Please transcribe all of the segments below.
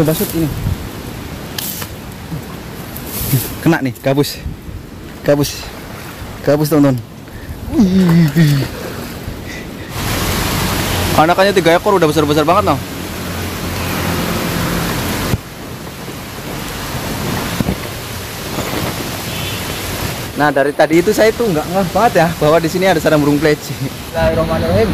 Coba shoot ini. Kena nih, gabus. Gabus. Gabus teman-teman. Anakannya tiga ekor udah besar-besar banget noh. Nah dari tadi itu saya tuh nggak ngeh banget ya bahwa di sini ada sarang burung pleci. Bismillahirrahmanirrahim.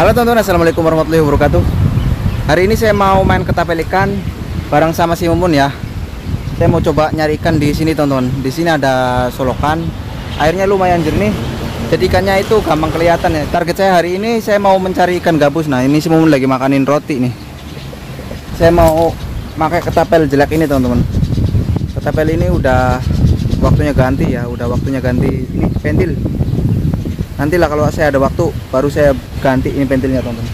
Halo teman-teman, assalamualaikum warahmatullahi wabarakatuh. Hari ini saya mau main ketapel ikan bareng sama si Mumun ya. Saya mau coba nyari ikan di sini teman-teman. Di sini ada solokan, airnya lumayan jernih. Jadi ikannya itu gampang kelihatan ya. Target saya hari ini saya mau mencari ikan gabus. Nah ini si Mumun lagi makanin roti nih. Saya mau pakai ketapel jelek ini teman-teman. Ketapel ini udah waktunya ganti ya, udah waktunya ganti ini pentil nantilah kalau saya ada waktu baru saya ganti ini pentilnya teman-teman.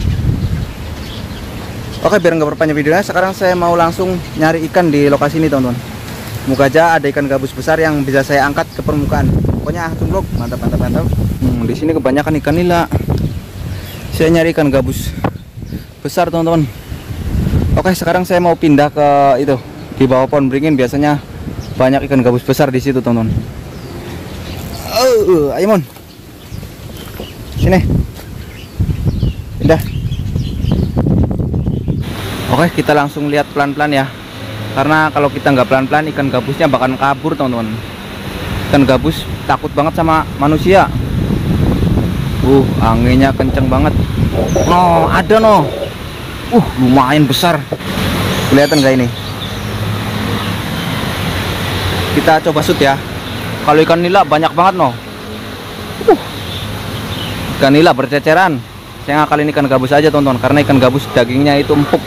Oke biar nggak berpanjang videonya sekarang saya mau langsung nyari ikan di lokasi ini teman-teman. Semoga aja ada ikan gabus besar yang bisa saya angkat ke permukaan. Pokoknya langsung vlog mantap mantap mantap. Hmm, di sini kebanyakan ikan nila saya nyari ikan gabus besar teman-teman. Oke sekarang saya mau pindah ke itu di bawah pohon beringin. Biasanya banyak ikan gabus besar di situ teman-teman. Uh, ayo mon sini. Pindah oke kita langsung lihat pelan-pelan ya. Karena kalau kita nggak pelan-pelan ikan gabusnya bakal kabur teman-teman. Ikan gabus takut banget sama manusia. Uh anginnya kenceng banget. No ada no. Uh lumayan besar. Kelihatan gak ini? Kita coba shoot ya. Kalau ikan nila banyak banget no. Uh ikan nila berceceran. Saya ngakalin ikan gabus aja tonton. Karena ikan gabus dagingnya itu empuk.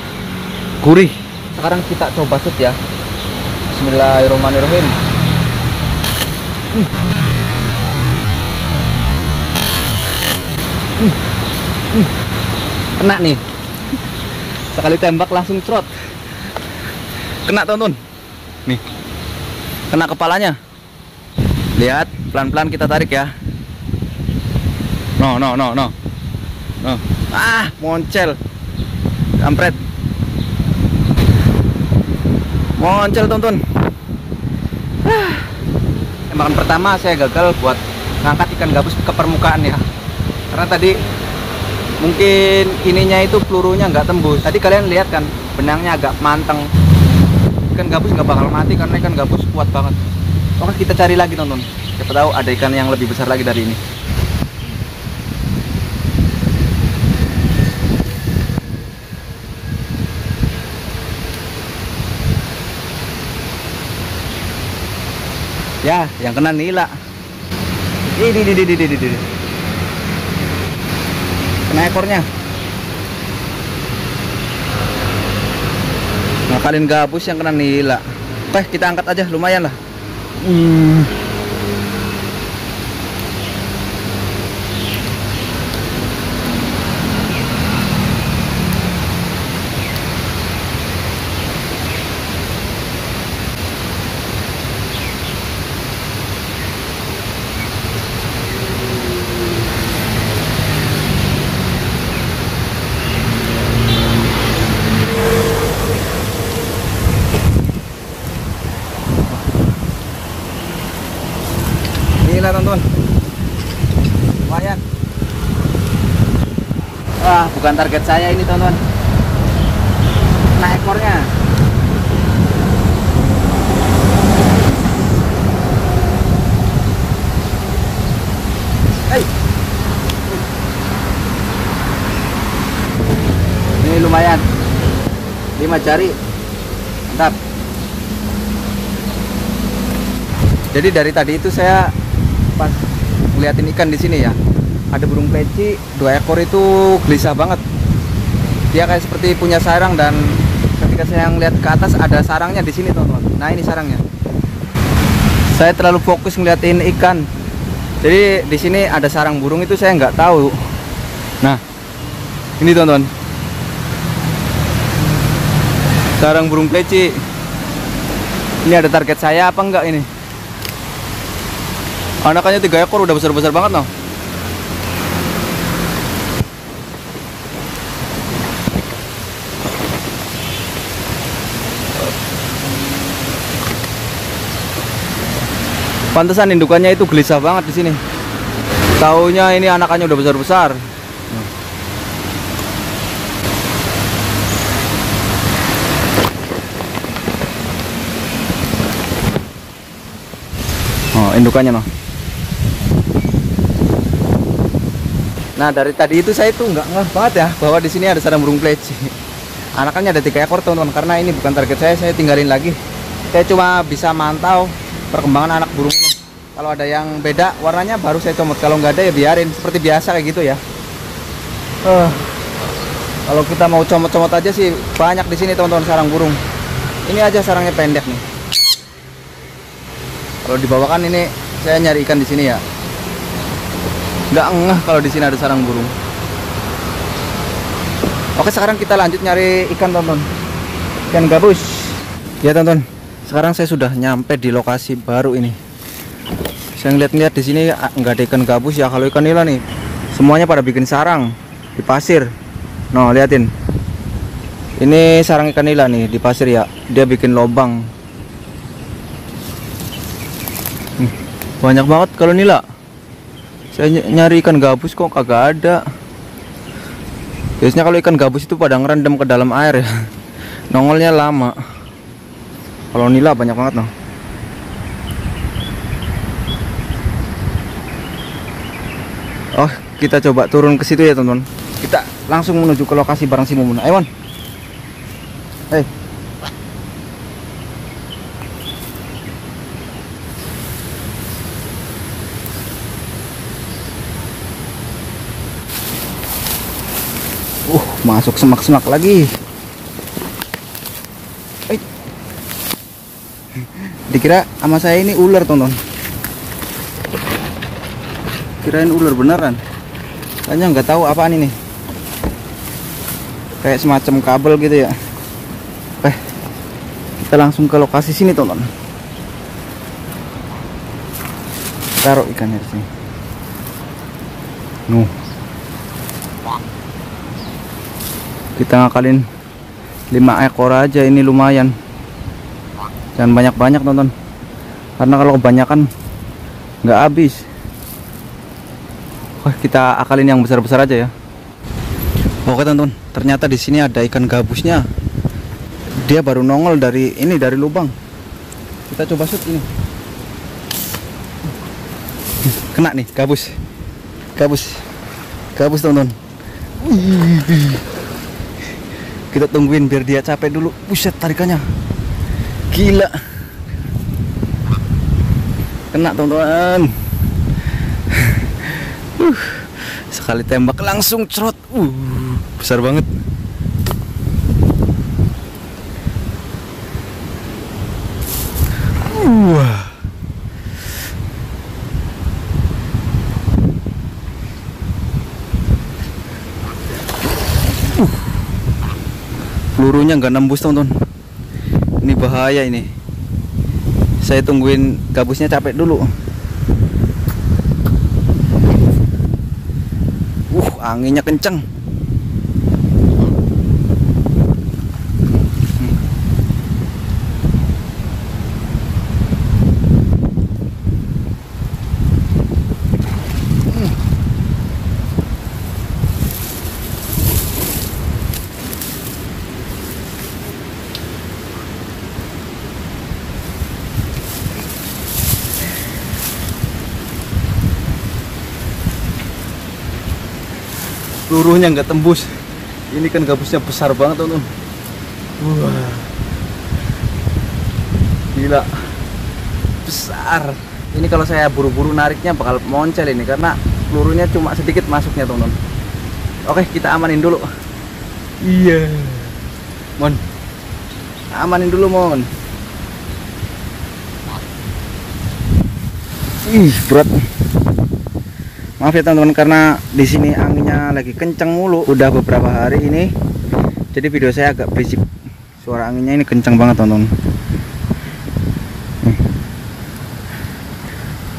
Gurih. Sekarang kita coba shoot ya. Bismillahirrahmanirrahim. Hmm. Hmm. Hmm. kena nih. Sekali tembak langsung trot. Kena tonton. Nih. Kena kepalanya. Lihat pelan-pelan kita tarik ya no no no no. No. Ah moncel. Kampret. Moncel tonton ah. tembakan pertama saya gagal buat ngangkat ikan gabus ke permukaan ya. Karena tadi mungkin ininya itu pelurunya nggak tembus. Tadi kalian lihat kan benangnya agak manteng. Ikan gabus nggak bakal mati karena ikan gabus kuat banget. Oke kita cari lagi tonton siapa tahu ada ikan yang lebih besar lagi dari ini Ya, yang kena nila. Ini, ini, ini, ini, ini, ini. Kena ekornya. Ngakalin gabus yang kena nila. Oke, kita angkat aja, lumayan lah. Hmm. Inilah tonton lumayan. Wah bukan target saya ini tonton nah ekornya. Hey. ini lumayan. 5 jari. Mantap. Jadi dari tadi itu saya pas ngeliatin ikan di sini ya. Ada burung peci dua ekor itu gelisah banget. Dia kayak seperti punya sarang dan ketika saya ngeliat ke atas ada sarangnya di sini teman-teman nah ini sarangnya. Saya terlalu fokus ngeliatin ikan. Jadi di sini ada sarang burung itu saya nggak tahu. Nah ini teman-teman Sarang burung pleci. Ini ada target saya apa enggak ini? Anakannya tiga ekor udah besar-besar banget noh. Pantesan indukannya itu gelisah banget di sini. Taunya ini anakannya udah besar-besar. Oh, indukannya noh. Nah dari tadi itu saya tuh nggak ngeh banget ya bahwa di sini ada sarang burung pleci. Anakannya ada tiga ekor teman-teman karena ini bukan target saya saya tinggalin lagi. Saya cuma bisa mantau perkembangan anak burung ini. Kalau ada yang beda warnanya baru saya comot. Kalau nggak ada ya biarin seperti biasa kayak gitu ya. Uh, kalau kita mau comot-comot aja sih banyak di sini teman-teman sarang burung. Ini aja sarangnya pendek nih. Kalau dibawakan ini saya nyari ikan di sini ya nggak ngeh kalau di sini ada sarang burung. Oke sekarang kita lanjut nyari ikan tonton. Ikan gabus. Ya tonton. Sekarang saya sudah nyampe di lokasi baru ini. Saya ngeliat-ngeliat di sini nggak ada ikan gabus ya. Kalau ikan nila nih semuanya pada bikin sarang di pasir. No liatin. Ini sarang ikan nila nih di pasir ya. Dia bikin lubang banyak banget kalau nila saya nyari ikan gabus kok kagak ada. Biasanya kalau ikan gabus itu pada ngerendam ke dalam air ya. Nongolnya lama. Kalau nila banyak banget noh. Oh kita coba turun ke situ ya teman-teman. Kita langsung menuju ke lokasi barang si Mumun. Ayo Hei Uh, masuk semak-semak lagi. Eh. Dikira sama saya ini ular, tonton. Kirain ular beneran. Kayaknya nggak tahu apaan ini. Kayak semacam kabel gitu ya. Eh, kita langsung ke lokasi sini, tonton. Taruh ikannya di sini. Nuh. Kita ngakalin 5 ekor aja ini lumayan. Jangan banyak-banyak nonton. Karena kalau kebanyakan nggak habis. Wah, kita akalin yang besar-besar aja ya. Oke teman-teman. Ternyata di sini ada ikan gabusnya. Dia baru nongol dari ini dari lubang. Kita coba shoot ini. Kena nih gabus. Gabus. Gabus teman-teman kita tungguin biar dia capek dulu. Buset tarikannya. Gila. Kena teman-teman. Uh, sekali tembak langsung cerot. Uh, besar banget pelurunya nggak nembus teman-teman. Ini bahaya ini. Saya tungguin gabusnya capek dulu. Uh anginnya kenceng pelurunya nggak tembus. Ini kan gabusnya besar banget teman wah. Gila. Besar. Ini kalau saya buru-buru nariknya bakal moncel ini karena pelurunya cuma sedikit masuknya teman oke kita amanin dulu. Iya. Mon. Amanin dulu mon. Ih berat maaf ya teman-teman karena di sini anginnya lagi kenceng mulu. Udah beberapa hari ini jadi video saya agak berisik. Suara anginnya ini kencang banget teman-teman.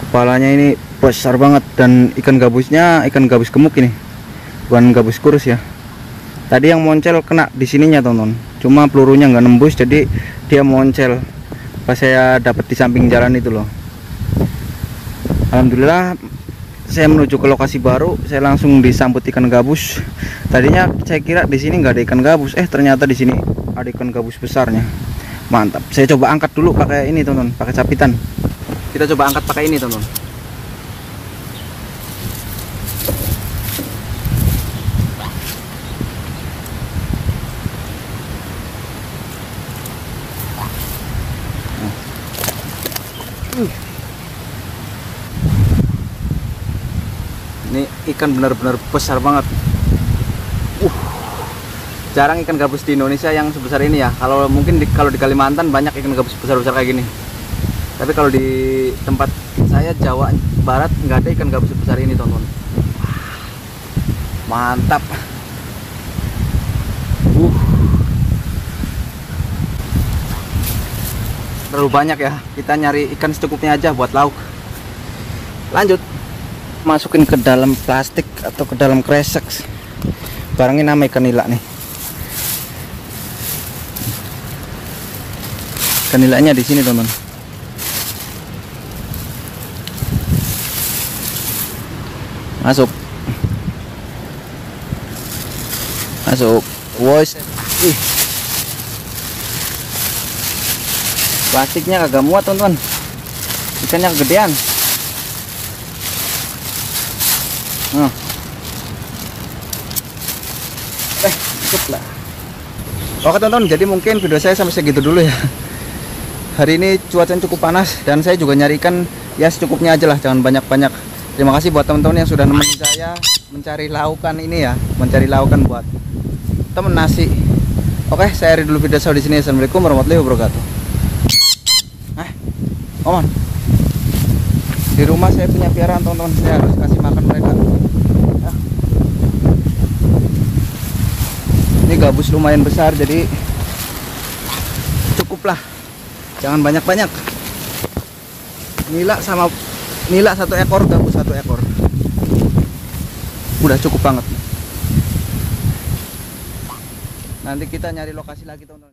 Kepalanya ini besar banget dan ikan gabusnya ikan gabus gemuk ini. Bukan gabus kurus ya. Tadi yang moncel kena di sininya teman-teman. Cuma pelurunya nggak nembus jadi dia moncel pas saya dapat di samping jalan itu loh. Alhamdulillah saya menuju ke lokasi baru saya langsung disambut ikan gabus. Tadinya saya kira di sini nggak ada ikan gabus. Eh ternyata di sini ada ikan gabus besarnya. Mantap. Saya coba angkat dulu pakai ini teman-teman pakai capitan. Kita coba angkat pakai ini teman-teman. Ini ikan benar-benar besar banget. Uh jarang ikan gabus di Indonesia yang sebesar ini ya. Kalau mungkin di, kalau di Kalimantan banyak ikan gabus besar-besar kayak gini. Tapi kalau di tempat saya Jawa Barat nggak ada ikan gabus sebesar ini teman-teman. Mantap. Uh. Terlalu banyak ya. Kita nyari ikan secukupnya aja buat lauk. Lanjut masukin ke dalam plastik atau ke dalam kresek. Barang ini nama ikan nila nih. Ikan di sini teman. Masuk. Masuk. Wos ih. Plastiknya kagak muat teman-teman. Ikannya kegedean Nah. Eh, cukup lah. Oke teman-teman, jadi mungkin video saya sampai segitu dulu ya. Hari ini cuaca cukup panas dan saya juga nyari ikan ya secukupnya aja lah, jangan banyak-banyak. Terima kasih buat teman-teman yang sudah nemenin saya mencari laukan ini ya, mencari laukan buat temen nasi. Oke, saya akhiri dulu video saya di sini. Assalamualaikum warahmatullahi wabarakatuh. Eh, Oman. Di rumah saya punya piaraan teman-teman, saya harus kasih makan mereka. Ini gabus lumayan besar jadi cukuplah. Jangan banyak-banyak. Nila sama nila satu ekor, gabus satu ekor. Udah cukup banget. Nanti kita nyari lokasi lagi teman-teman.